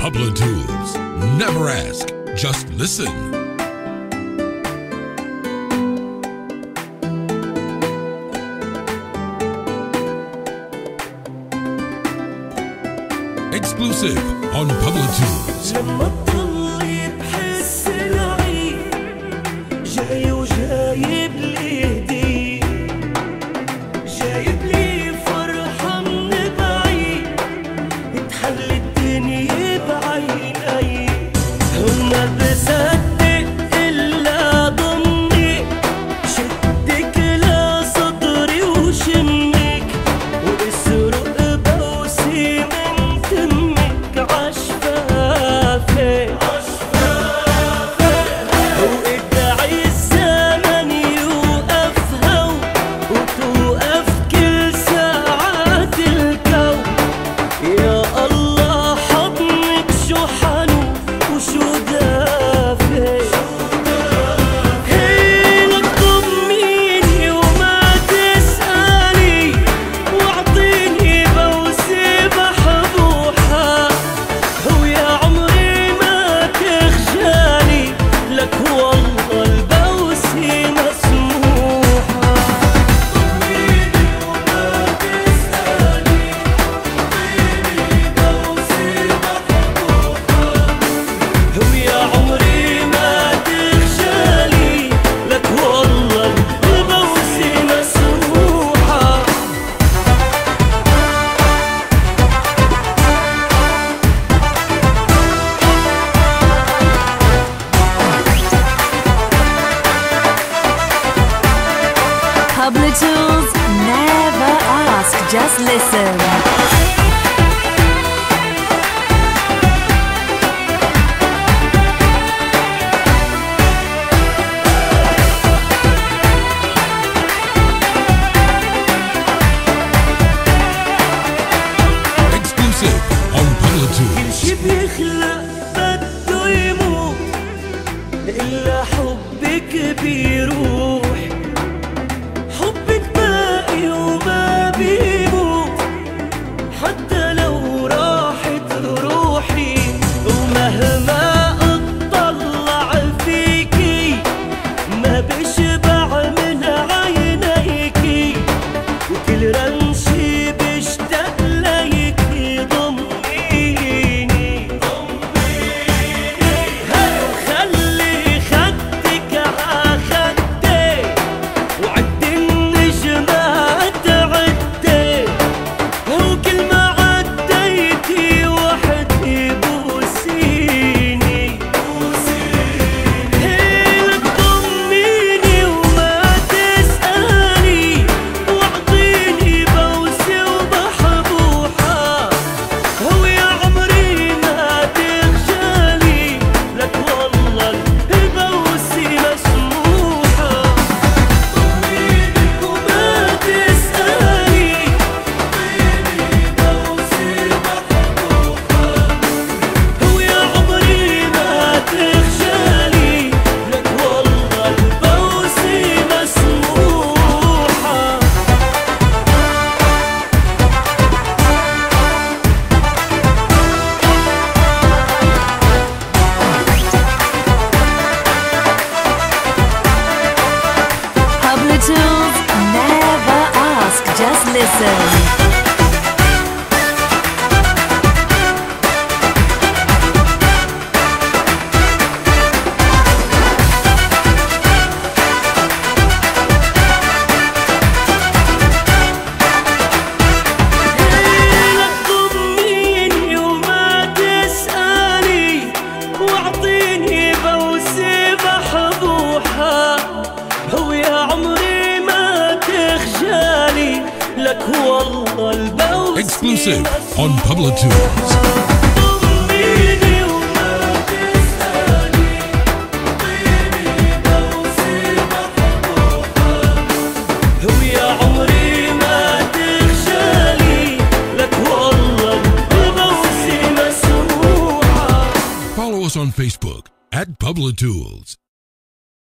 Public Tools. Never ask, just listen. Exclusive on Public Tools. listen. Just listen. بيخلق بده يموت إلا كبير Jackson. Exclusive on Publitrue. Follow us on Facebook at Public